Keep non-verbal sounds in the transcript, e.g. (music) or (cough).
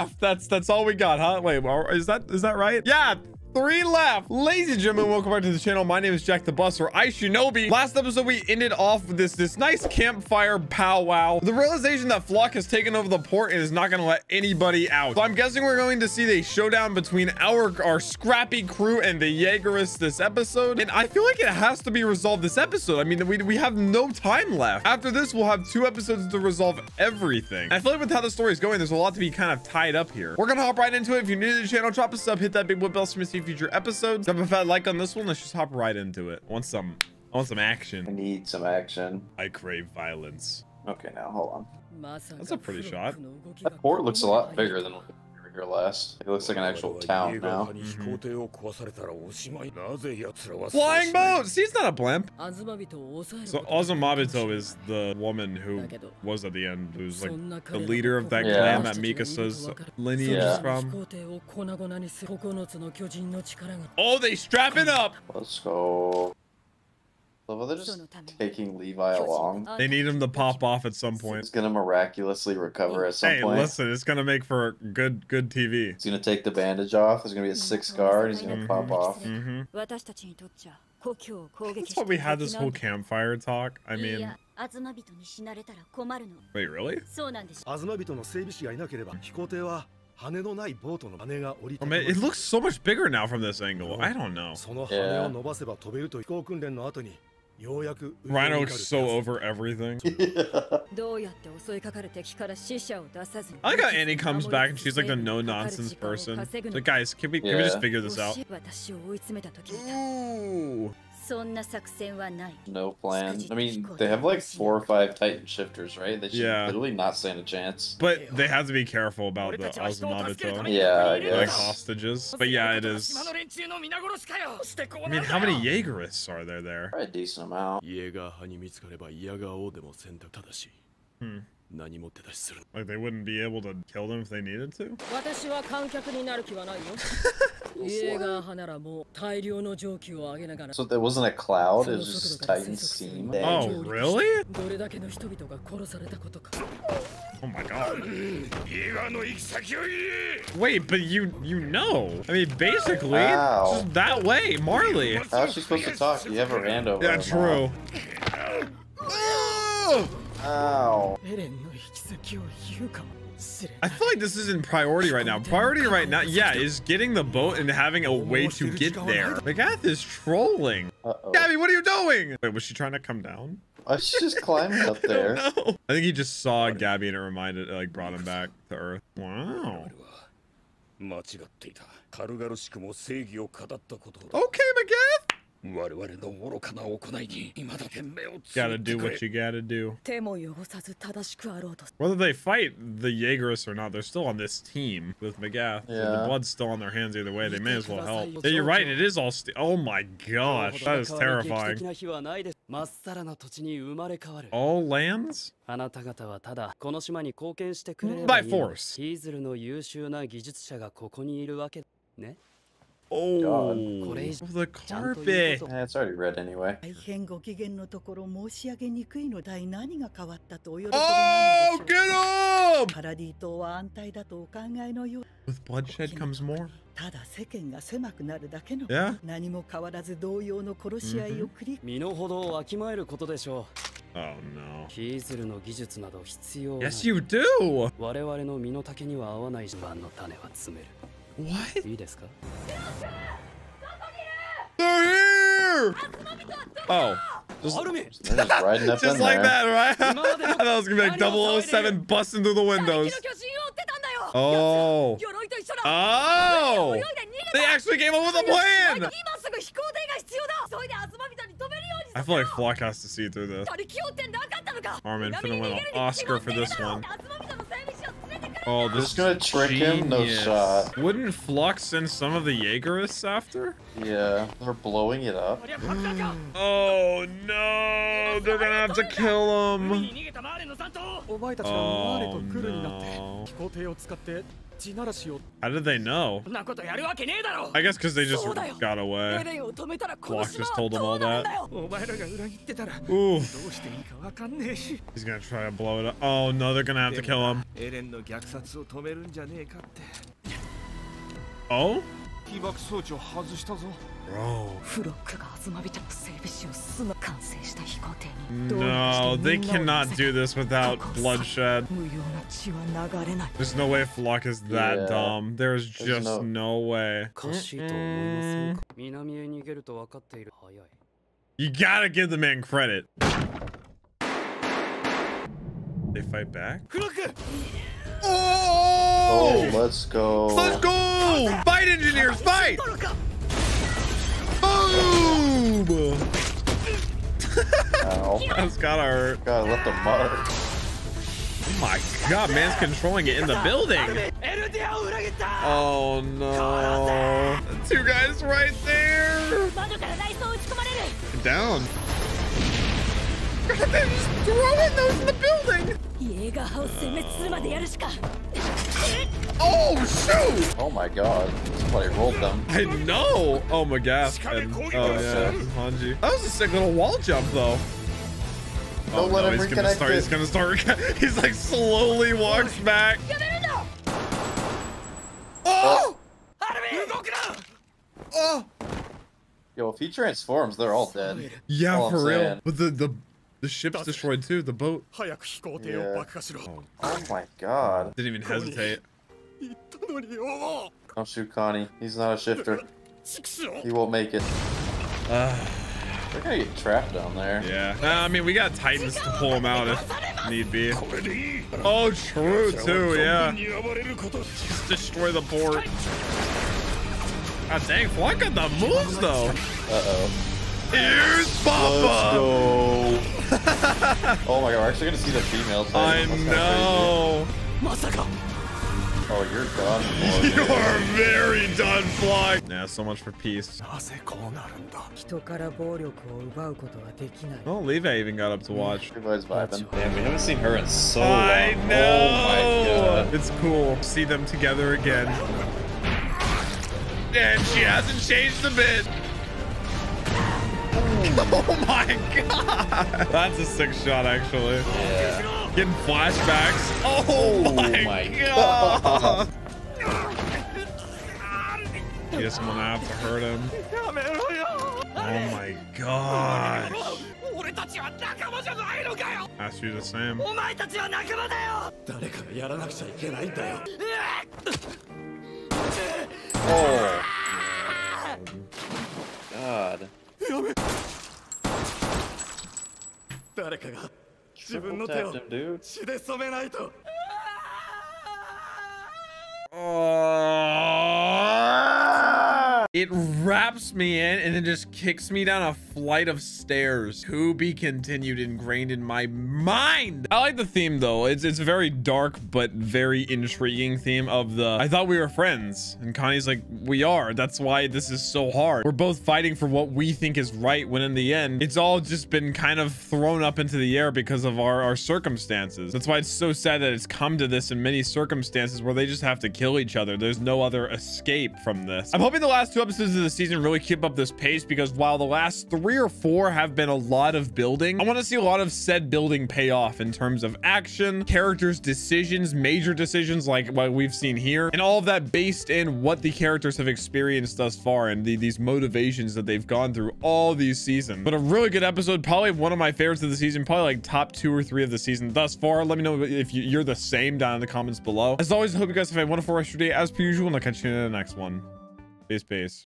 left. That's that's all we got, huh? Wait, is that is that right? Yeah, three left. Ladies and gentlemen, welcome back to the channel. My name is Jack the Bus or iShinobi. Last episode, we ended off with this, this nice campfire powwow. The realization that Floch has taken over the port and is not going to let anybody out. So I'm guessing we're going to see the showdown between our, our scrappy crew and the Jaegerists this episode. And I feel like it has to be resolved this episode. I mean, we, we have no time left. After this, we'll have two episodes to resolve everything. I feel like with how the story is going, there's a lot to be kind of tied up here. We're going to hop right into it. If you're new to the channel, drop a sub, hit that big whip bell so you see future episodes. Drop a fat like on this one. Let's just hop right into it. I want some, I want some action. I need some action. I crave violence. Okay, now hold on. That's a pretty shot. That port looks a lot bigger than when here last. It looks like an actual town now. Flying boat! See, it's not a blimp. So So Azumabito is the woman who was at the end, who's like the leader of that Yeah. clan that Mikasa's lineage is from. Oh, they strapping up! Let's go. Well, they're just taking Levi along. Oh, they need him to pop off at some point. He's gonna miraculously recover at some hey, point. Hey, listen, it's gonna make for good, good TV. He's gonna take the bandage off. There's gonna be a mm-hmm. six oh, and He's gonna mm -hmm. pop off. Mm -hmm. That's why we had this whole campfire talk. I mean. Wait, really? I mean, it looks so much bigger now from this angle. I don't know. Yeah. Reiner's so over everything. (laughs) I got Annie comes back and she's like the no nonsense person. Like, guys, can we, can we just figure this out? Ooh. No plan. I mean, they have like four or five Titan shifters, right? They should yeah. literally not stand a chance. But they have to be careful about the Azumabito. Yeah, I guess. Like hostages. But yeah, it is. I mean, how many Jaegerists are there there? Probably a decent amount. Hmm. Like they wouldn't be able to kill them if they needed to? so there wasn't a cloud, it was just Titan steam. Oh, really? どれだけの人々が殺されたことか。Oh my god. Wait, but you you know. I mean, basically, wow. just that way, Marley. How's she supposed to talk? You have a rando. Yeah, true. Ow. I feel like this isn't priority right now. Priority right now, yeah, is getting the boat and having a way to get there. Magath is trolling. Uh -oh. Gabi, what are you doing? Wait, was she trying to come down? Uh, she just climbed up (laughs) there. I, I think he just saw Gabi and it reminded, like, brought him back to Earth. Wow. Okay, Magath. 我々の愚かな行いに今だけ目をつ Gotta do what you gotta do. 手も汚さず正しくあろうと Whether they fight the Jaegerists or not, they're still on this team with Magath. So the Yeah. blood's still on their hands either way. They may as well help. Yeah, you're right. It is all. St- oh my gosh, that is terrifying. All lands? あなた方はただこの島に貢献してくれれば By いいの force. ヒーズルの優秀な技術者がここにいるわけね Oh, Crazy. the Jump carpet. Yeah, it's already red anyway. 大変ご機嫌のところ申し上げにくいのだい何が変わったとお喜びな Oh, のでしょ get う him! パラディ島は安泰だとお考えのよう With bloodshed comes more. ただ世間が狭くなるだけの Yeah. 何も変わらず同様の殺し合いを繰り身の程をわきまえることでしょ Oh う no. ヒーズルの技術など必要ない Yes, you do. 我々の身の丈には合わない番の種は詰める What? They're here! Oh. Just, just riding up Just like there. that, right? I thought it was gonna be like 007 busting through the windows. Oh. Oh. They actually came up with a plan. I feel like Floch has to see through this. Armin finna win an Oscar for this one. Oh, this is gonna trick genius. him, no shot. Wouldn't Flux send some of the Jaegerists after? Yeah, they're blowing it up. (gasps) oh no, they're gonna have to kill him. Oh, no. Oh, how did they know? I guess because they just got away. Floch just told them all that. Ooh. He's gonna try to blow it up. Oh no, they're gonna have to kill him. Oh? Bro. No, they cannot do this without bloodshed. There's no way Floch is that yeah. dumb. There's just There's no... no way. Hmm. You gotta give the man credit. They fight back? Oh! oh let's go. Let's go! Fight, engineers, fight! Boom! Cuba. Ow. (laughs) That's gotta hurt. God, I left a mark. Oh my god, man's controlling it in the building. Oh no. Two guys right there. Down. (laughs) They're just throwing those in the building. Oh, shoot! Oh my god. Somebody rolled them. I know! Oh my god. And, oh yeah, Hanji. That was a sick little wall jump, though. Oh, Don't no, let him he's gonna start. He's gonna start. (laughs) he's like slowly walks back. Oh! Oh! Yo, if he transforms, they're all dead. Yeah, all for real. But the the the ship's destroyed too. The boat. Yeah. Oh. oh my god. Didn't even hesitate. Don't shoot Connie. He's not a shifter. He won't make it. Ah. We're gonna get trapped down there. Yeah. Uh, I mean, we got Titans to pull him out if need be. Oh, true too. Yeah. Just destroy the board. God dang, what got the moves though. Uh oh. Here's Papa. (laughs) Oh my god, we're actually gonna see the female. I know. Crazy. Oh, you're done (laughs) you are very done, Fly. Yeah, so much for peace. Oh, Levi even got up to mm. watch. Damn, we haven't seen her in so long. Oh I know. Oh it's cool. To see them together again. And she hasn't changed a bit. Oh, (laughs) oh my god. (laughs) That's a sick shot, actually. Yeah. Getting flashbacks. Oh, oh my, my, god. Yes, (laughs) I'm gonna have to hurt him. Oh my god. (laughs) Ask you the same. Oh. oh. God. 誰かが自分の手を血で染めないと。ああ It wraps me in and then just kicks me down a flight of stairs. To be continued ingrained in my mind. I like the theme though. It's it's a very dark but very intriguing theme of the I thought we were friends. And Connie's like, we are. That's why this is so hard. We're both fighting for what we think is right when in the end, it's all just been kind of thrown up into the air because of our, our circumstances. That's why it's so sad that it's come to this in many circumstances where they just have to kill each other. There's no other escape from this. I'm hoping the last two episodes of the season really keep up this pace because while the last three or four have been a lot of building, I want to see a lot of said building pay off in terms of action, characters' decisions, major decisions like what we've seen here, and all of that based in what the characters have experienced thus far and the, these motivations that they've gone through all these seasons. But a really good episode, probably one of my favorites of the season, probably like top two or three of the season thus far. Let me know if you- you're the same down in the comments below. As always, I hope you guys have a wonderful rest of your day as per usual, and I'll catch you in the next one. Peace, peace.